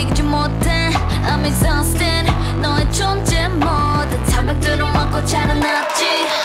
버리지 못해. I'm exhausted. 너의 존재 모두 타박들어 먹고 자라났지.